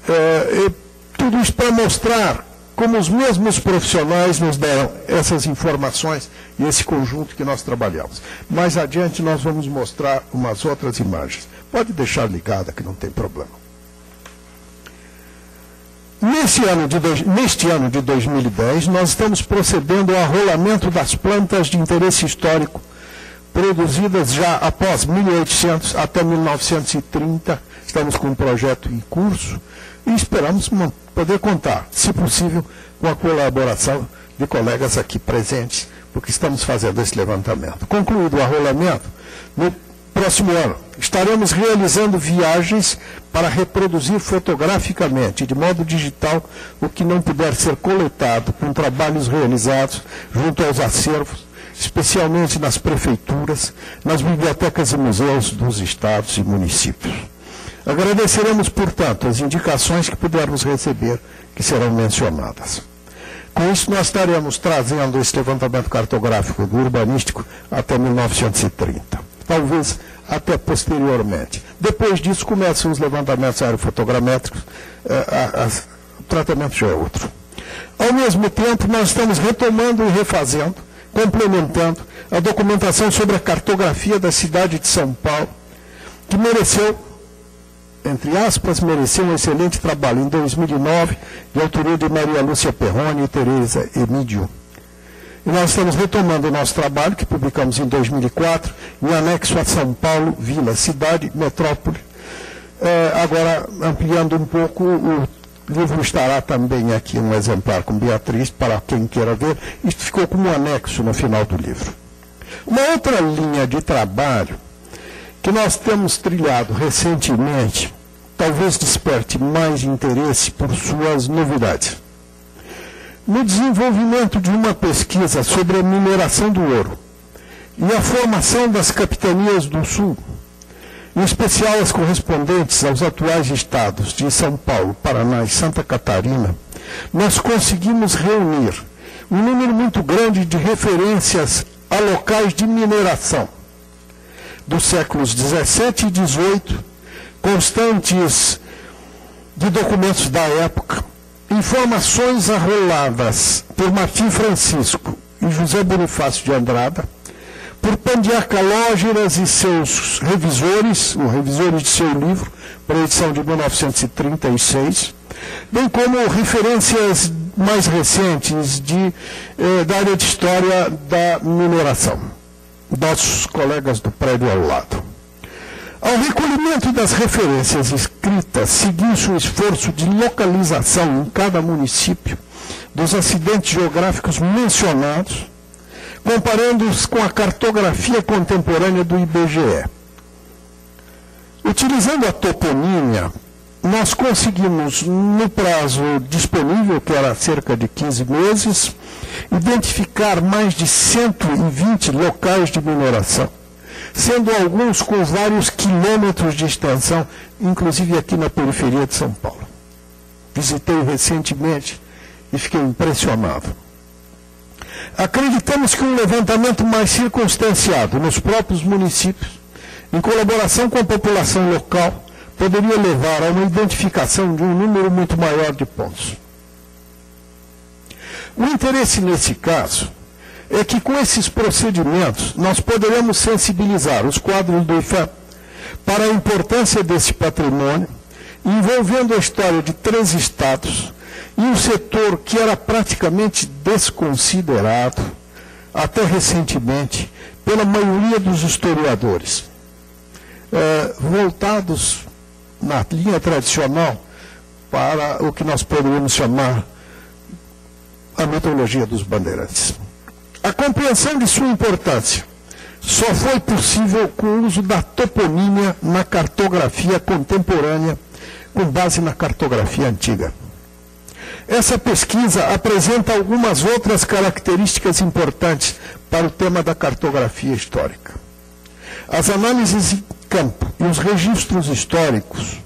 É, tudo isso para mostrar como os mesmos profissionais nos deram essas informações e esse conjunto que nós trabalhamos. Mais adiante nós vamos mostrar umas outras imagens. Pode deixar ligada que não tem problema. Nesse ano de dois, neste ano de 2010, nós estamos procedendo ao arrolamento das plantas de interesse histórico produzidas já após 1800 até 1930. Estamos com um projeto em curso e esperamos poder contar, se possível, com a colaboração de colegas aqui presentes, porque estamos fazendo esse levantamento. Concluído o arrolamento, no próximo ano estaremos realizando viagens para reproduzir fotograficamente, de modo digital, o que não puder ser coletado com trabalhos realizados junto aos acervos, especialmente nas prefeituras, nas bibliotecas e museus dos estados e municípios. Agradeceremos, portanto, as indicações que pudermos receber, que serão mencionadas. Com isso, nós estaremos trazendo esse levantamento cartográfico do urbanístico até 1930. Talvez até posteriormente. Depois disso, começam os levantamentos aerofotogramétricos, eh, o tratamento já é outro. Ao mesmo tempo, nós estamos retomando e refazendo, complementando a documentação sobre a cartografia da cidade de São Paulo, que mereceu entre aspas, mereceu um excelente trabalho em 2009, de autoria de Maria Lúcia Perrone e Tereza Emídio. E nós estamos retomando o nosso trabalho, que publicamos em 2004, em anexo a São Paulo, Vila, Cidade, Metrópole. É, agora, ampliando um pouco, o livro estará também aqui, um exemplar com Beatriz, para quem queira ver. Isto ficou como um anexo no final do livro. Uma outra linha de trabalho que nós temos trilhado recentemente talvez desperte mais interesse por suas novidades. No desenvolvimento de uma pesquisa sobre a mineração do ouro e a formação das capitanias do Sul, em especial as correspondentes aos atuais estados de São Paulo, Paraná e Santa Catarina, nós conseguimos reunir um número muito grande de referências a locais de mineração dos séculos 17 e 18, constantes de documentos da época, informações arroladas por Martim Francisco e José Bonifácio de Andrada, por Pandiar Calógeras e seus revisores, os revisores de seu livro, para a edição de 1936, bem como referências mais recentes de, eh, da área de história da mineração nossos colegas do prédio ao lado. Ao recolhimento das referências escritas, seguiu-se o esforço de localização em cada município dos acidentes geográficos mencionados, comparando-os com a cartografia contemporânea do IBGE. Utilizando a toponímia, nós conseguimos, no prazo disponível, que era cerca de 15 meses, identificar mais de 120 locais de mineração, sendo alguns com vários quilômetros de extensão, inclusive aqui na periferia de São Paulo. Visitei recentemente e fiquei impressionado. Acreditamos que um levantamento mais circunstanciado nos próprios municípios, em colaboração com a população local, poderia levar a uma identificação de um número muito maior de pontos. O interesse nesse caso é que com esses procedimentos nós poderemos sensibilizar os quadros do IFAM para a importância desse patrimônio, envolvendo a história de três estados e um setor que era praticamente desconsiderado, até recentemente, pela maioria dos historiadores, é, voltados na linha tradicional para o que nós poderíamos chamar a mitologia dos bandeirantes. A compreensão de sua importância só foi possível com o uso da toponímia na cartografia contemporânea, com base na cartografia antiga. Essa pesquisa apresenta algumas outras características importantes para o tema da cartografia histórica. As análises campo e os registros históricos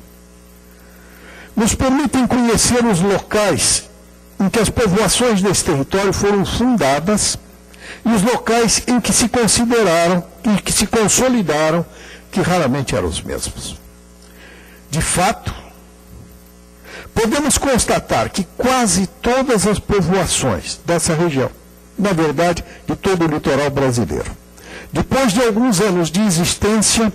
nos permitem conhecer os locais em que as povoações desse território foram fundadas e os locais em que se consideraram e que se consolidaram, que raramente eram os mesmos. De fato, podemos constatar que quase todas as povoações dessa região, na verdade, de todo o litoral brasileiro, depois de alguns anos de existência,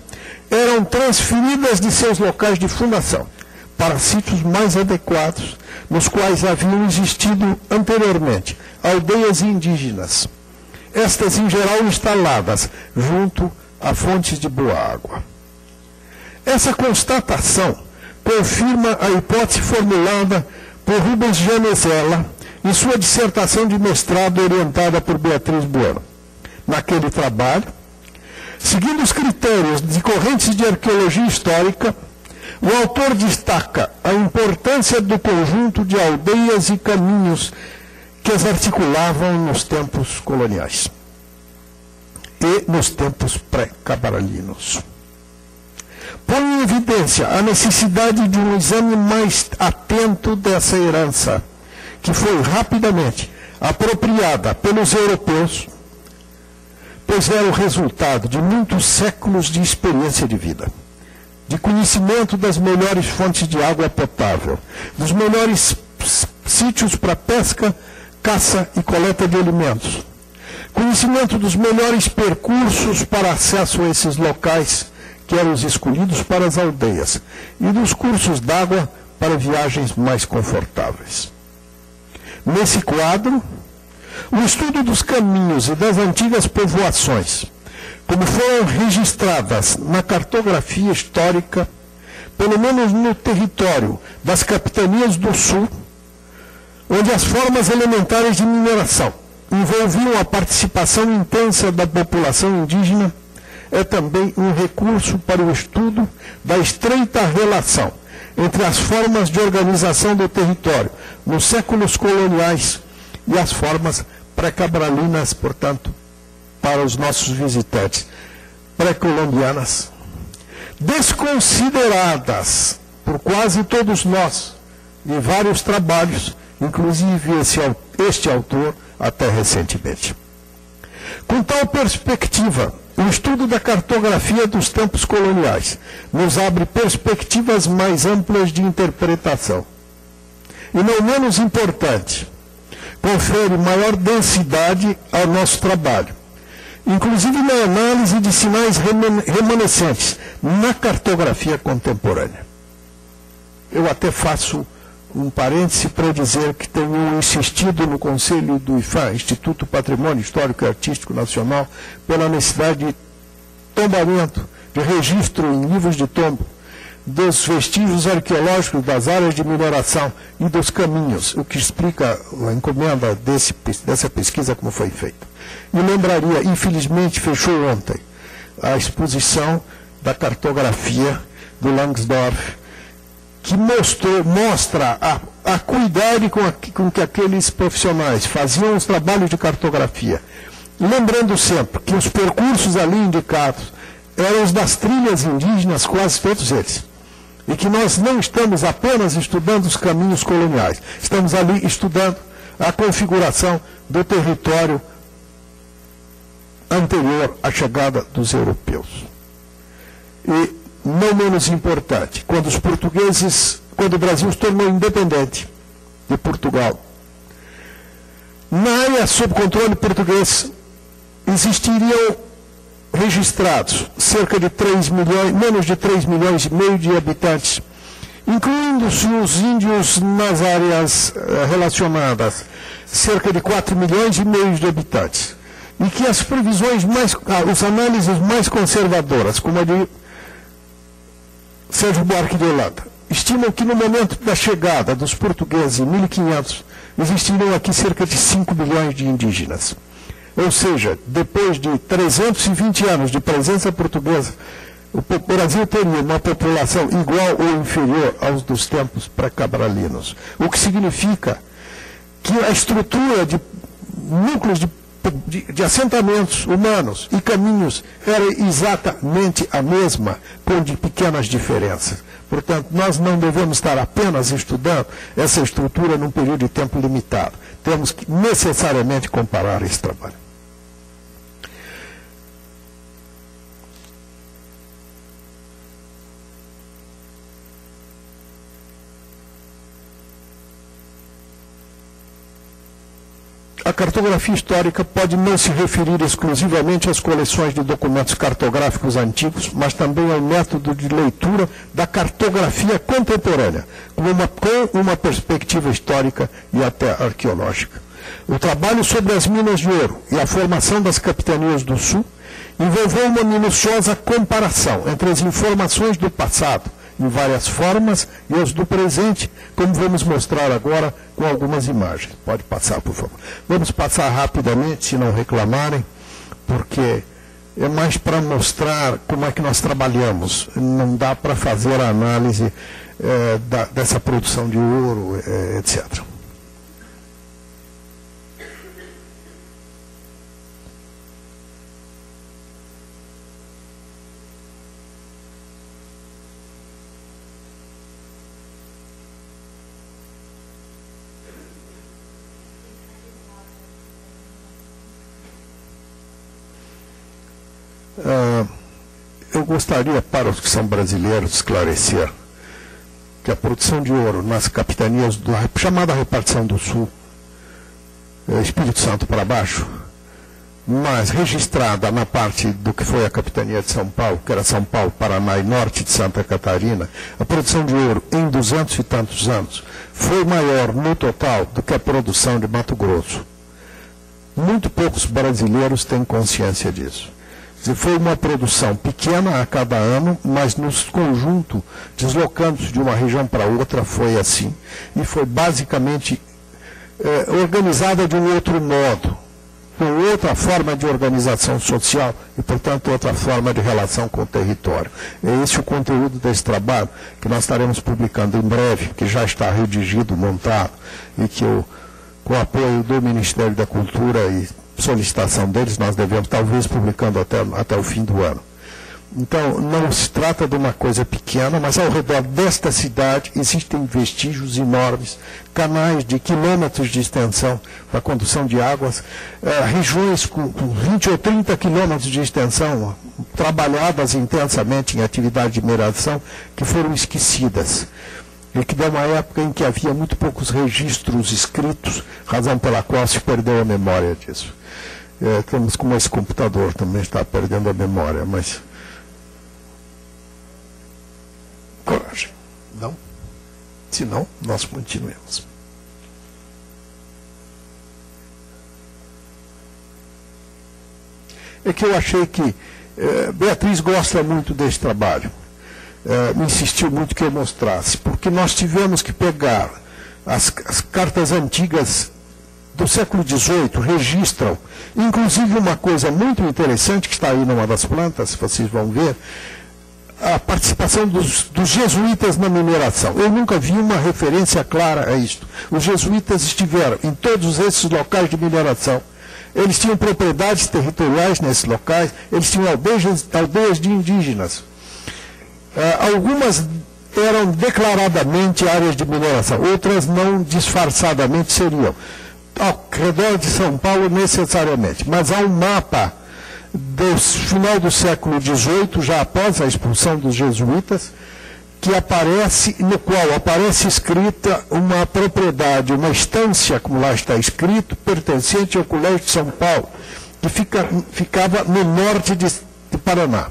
eram transferidas de seus locais de fundação para sítios mais adequados, nos quais haviam existido anteriormente aldeias indígenas, estas em geral instaladas junto a fontes de boa água. Essa constatação confirma a hipótese formulada por Rubens Janezella em sua dissertação de mestrado orientada por Beatriz Bueno. Naquele trabalho, seguindo os critérios de correntes de arqueologia histórica, o autor destaca a importância do conjunto de aldeias e caminhos que as articulavam nos tempos coloniais e nos tempos pré-cabaralinos. Põe em evidência a necessidade de um exame mais atento dessa herança, que foi rapidamente apropriada pelos europeus, pois era o resultado de muitos séculos de experiência de vida de conhecimento das melhores fontes de água potável, dos melhores sítios para pesca, caça e coleta de alimentos, conhecimento dos melhores percursos para acesso a esses locais que eram os escolhidos para as aldeias e dos cursos d'água para viagens mais confortáveis. Nesse quadro, o estudo dos caminhos e das antigas povoações como foram registradas na cartografia histórica, pelo menos no território das capitanias do Sul, onde as formas elementares de mineração envolviam a participação intensa da população indígena, é também um recurso para o estudo da estreita relação entre as formas de organização do território nos séculos coloniais e as formas pré-cabralinas, portanto, para os nossos visitantes pré-colombianas, desconsideradas por quase todos nós em vários trabalhos, inclusive esse, este autor até recentemente. Com tal perspectiva, o estudo da cartografia dos tempos coloniais nos abre perspectivas mais amplas de interpretação. E não menos importante, confere maior densidade ao nosso trabalho, inclusive na análise de sinais remanescentes na cartografia contemporânea. Eu até faço um parêntese para dizer que tenho insistido no Conselho do IFA, Instituto Patrimônio Histórico e Artístico Nacional, pela necessidade de tombamento, de registro em livros de tombo, dos vestígios arqueológicos das áreas de mineração e dos caminhos, o que explica a encomenda desse, dessa pesquisa como foi feita. E lembraria, infelizmente fechou ontem, a exposição da cartografia do Langsdorff, que mostrou, mostra a, cuidado com, a, com que aqueles profissionais faziam os trabalhos de cartografia. Lembrando sempre que os percursos ali indicados eram os das trilhas indígenas, quase todos eles. E que nós não estamos apenas estudando os caminhos coloniais, estamos ali estudando a configuração do território anterior à chegada dos europeus. E, não menos importante, quando os portugueses, quando o Brasil se tornou independente de Portugal, na área sob controle português existiriam registrados cerca de 3 milhões, menos de 3 milhões e meio de habitantes, incluindo-se os índios nas áreas eh, relacionadas, cerca de 4 milhões e meio de habitantes e que as previsões mais, ah, as análises mais conservadoras, como a de Sérgio Buarque de Holanda, estimam que no momento da chegada dos portugueses em 1500, existiriam aqui cerca de 5 milhões de indígenas. Ou seja, depois de 320 anos de presença portuguesa, o Brasil teria uma população igual ou inferior aos dos tempos pré-cabralinos. O que significa que a estrutura de núcleos de de, de, assentamentos humanos e caminhos era exatamente a mesma, com de pequenas diferenças. Portanto, nós não devemos estar apenas estudando essa estrutura num período de tempo limitado. Temos que necessariamente comparar esse trabalho. A cartografia histórica pode não se referir exclusivamente às coleções de documentos cartográficos antigos, mas também ao método de leitura da cartografia contemporânea, com uma, com uma perspectiva histórica e até arqueológica. O trabalho sobre as minas de ouro e a formação das capitanias do Sul envolveu uma minuciosa comparação entre as informações do passado, em várias formas, e as do presente, como vamos mostrar agora com algumas imagens. Pode passar, por favor. Vamos passar rapidamente, se não reclamarem, porque é mais para mostrar como é que nós trabalhamos. Não dá para fazer a análise é, da, dessa produção de ouro, é, etc. gostaria, para os que são brasileiros, esclarecer que a produção de ouro nas capitanias da chamada repartição do Sul, é, Espírito Santo para baixo, mas registrada na parte do que foi a capitania de São Paulo, que era São Paulo, Paraná e norte de Santa Catarina, a produção de ouro em duzentos e tantos anos foi maior no total do que a produção de Mato Grosso. Muito poucos brasileiros têm consciência disso. Foi uma produção pequena a cada ano, mas no conjunto, deslocando-se de uma região para outra, foi assim. E foi basicamente é, organizada de um outro modo, com outra forma de organização social e, portanto, outra forma de relação com o território. É esse o conteúdo desse trabalho que nós estaremos publicando em breve, que já está redigido, montado, e que eu, com o apoio do Ministério da Cultura e solicitação deles, nós devemos, talvez publicando até, até o fim do ano. Então, não se trata de uma coisa pequena, mas ao redor desta cidade existem vestígios enormes, canais de quilômetros de extensão para condução de águas, eh, regiões com, com 20 ou 30 quilômetros de extensão, trabalhadas intensamente em atividade de mineração, que foram esquecidas. E que deu uma época em que havia muito poucos registros escritos, razão pela qual se perdeu a memória disso. É, estamos como esse computador também está perdendo a memória, mas. Coragem. Não? Se não, nós continuemos. É que eu achei que é, Beatriz gosta muito desse trabalho. É, me insistiu muito que eu mostrasse, porque nós tivemos que pegar as, as cartas antigas do século XVIII registram, inclusive uma coisa muito interessante que está aí numa das plantas, vocês vão ver, a participação dos, dos, jesuítas na mineração. Eu nunca vi uma referência clara a isto. Os jesuítas estiveram em todos esses locais de mineração. Eles tinham propriedades territoriais nesses locais, eles tinham aldeias, aldeias de indígenas. Uh, algumas eram declaradamente áreas de mineração, outras não disfarçadamente seriam ao redor de São Paulo necessariamente, mas há um mapa do final do século XVIII, já após a expulsão dos jesuítas, que aparece, no qual aparece escrita uma propriedade, uma estância, como lá está escrito, pertencente ao Colégio de São Paulo, que fica, ficava no norte de, de Paraná,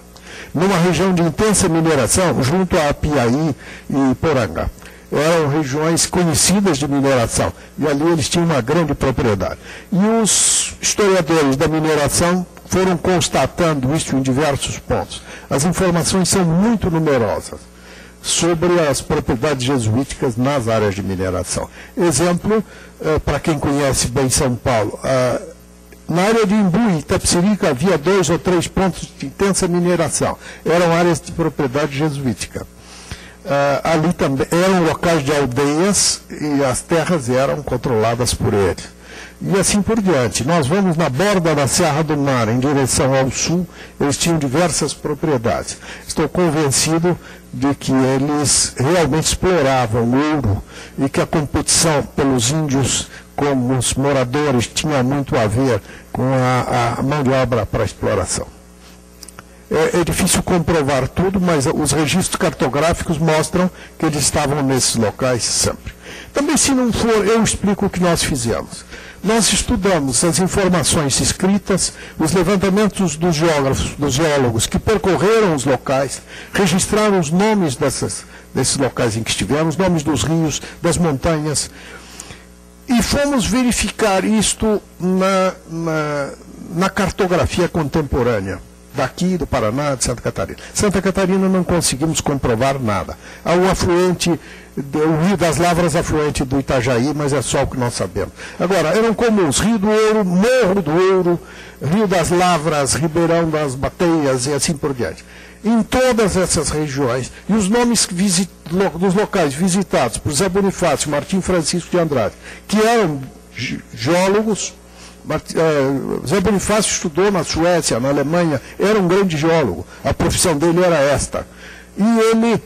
numa região de intensa mineração, junto a Piaí e Porangá eram regiões conhecidas de mineração, e ali eles tinham uma grande propriedade. E os historiadores da mineração foram constatando isso em diversos pontos. As informações são muito numerosas sobre as propriedades jesuíticas nas áreas de mineração. Exemplo, eh, para quem conhece bem São Paulo, eh, na área de Imbu e Itapsirica havia dois ou três pontos de intensa mineração. Eram áreas de propriedade jesuítica uh, ali também eram locais de aldeias e as terras eram controladas por eles. E assim por diante. Nós vamos na borda da Serra do Mar, em direção ao sul, eles tinham diversas propriedades. Estou convencido de que eles realmente exploravam ouro e que a competição pelos índios como os moradores tinha muito a ver com a, a mão de obra para a exploração. É, é, difícil comprovar tudo, mas os registros cartográficos mostram que eles estavam nesses locais sempre. Também, se não for, eu explico o que nós fizemos. Nós estudamos as informações escritas, os levantamentos dos geógrafos, dos geólogos que percorreram os locais, registraram os nomes dessas, desses locais em que estivemos, nomes dos rios, das montanhas, E fomos verificar isto na, na, na cartografia contemporânea daqui do Paraná, de Santa Catarina. Santa Catarina não conseguimos comprovar nada. Há o afluente, o Rio das Lavras afluente do Itajaí, mas é só o que nós sabemos. Agora, eram comuns, Rio do Ouro, Morro do Ouro, Rio das Lavras, Ribeirão das Bateias e assim por diante. Em todas essas regiões, e os nomes visit, dos locais visitados por Zé Bonifácio Martim Francisco de Andrade, que eram geólogos, Zé Bonifácio estudou na Suécia, na Alemanha, era um grande geólogo, a profissão dele era esta. E ele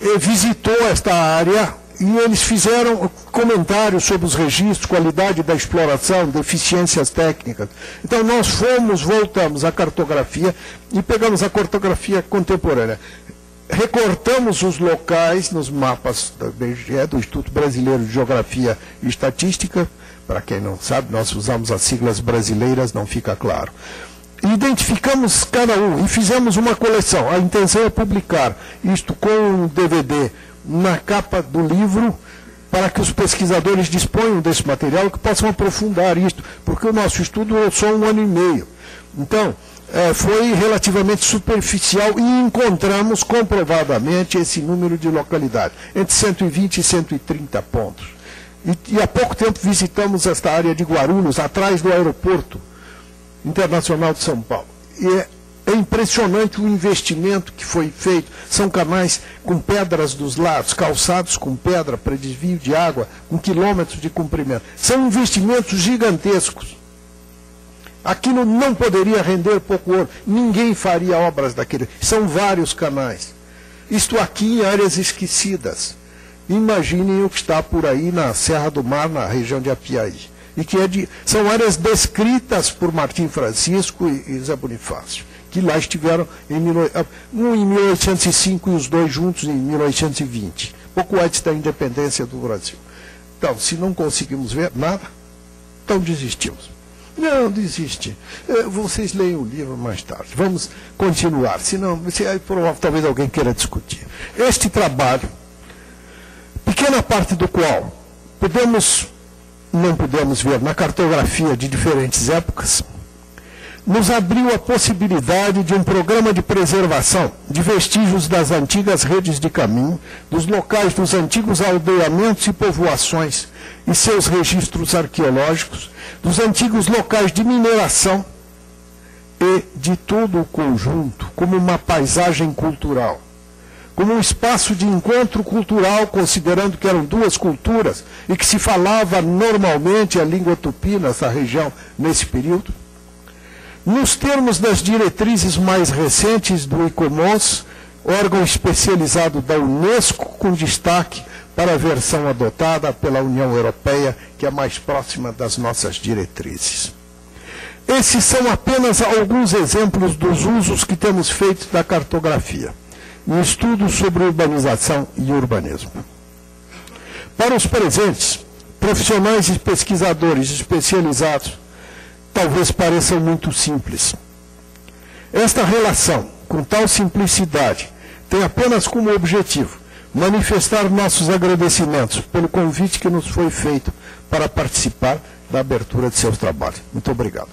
eh, visitou esta área e eles fizeram comentários sobre os registros, qualidade da exploração, deficiências técnicas. Então nós fomos, voltamos à cartografia e pegamos a cartografia contemporânea. Recortamos os locais nos mapas do BGE, do Instituto Brasileiro de Geografia e Estatística, para quem não sabe, nós usamos as siglas brasileiras, não fica claro. Identificamos cada um e fizemos uma coleção. A intenção é publicar isto com um DVD na capa do livro para que os pesquisadores disponham desse material e que possam aprofundar isto, porque o nosso estudo é só um ano e meio. Então, é, foi relativamente superficial e encontramos comprovadamente esse número de localidades, entre 120 e 130 pontos. E, e há pouco tempo visitamos esta área de Guarulhos, atrás do aeroporto internacional de São Paulo. E é, é impressionante o investimento que foi feito. São canais com pedras dos lados, calçados com pedra para desvio de água, com quilômetros de comprimento. São investimentos gigantescos. Aquilo não poderia render pouco ouro. Ninguém faria obras daquele. São vários canais. Isto aqui em áreas esquecidas. Imaginem o que está por aí na Serra do Mar, na região de Apiaí. E que é de, são áreas descritas por Martim Francisco e, e Zé Bonifácio, que lá estiveram em, um em 1805 e os dois juntos em 1820, pouco antes da independência do Brasil. Então, se não conseguimos ver nada, então desistimos. Não, desiste. É, vocês leem o livro mais tarde. Vamos continuar. Senão, se, talvez alguém queira discutir. Este trabalho pequena parte do qual podemos, não podemos ver na cartografia de diferentes épocas, nos abriu a possibilidade de um programa de preservação de vestígios das antigas redes de caminho, dos locais dos antigos aldeamentos e povoações e seus registros arqueológicos, dos antigos locais de mineração e de todo o conjunto, como uma paisagem cultural como um espaço de encontro cultural, considerando que eram duas culturas e que se falava normalmente a língua tupi nessa região nesse período. Nos termos das diretrizes mais recentes do ICOMOS, órgão especializado da Unesco, com destaque para a versão adotada pela União Europeia, que é mais próxima das nossas diretrizes. Esses são apenas alguns exemplos dos usos que temos feito da cartografia um estudo sobre urbanização e urbanismo. Para os presentes, profissionais e pesquisadores especializados, talvez pareçam muito simples. Esta relação, com tal simplicidade, tem apenas como objetivo manifestar nossos agradecimentos pelo convite que nos foi feito para participar da abertura de seus trabalhos. Muito obrigado.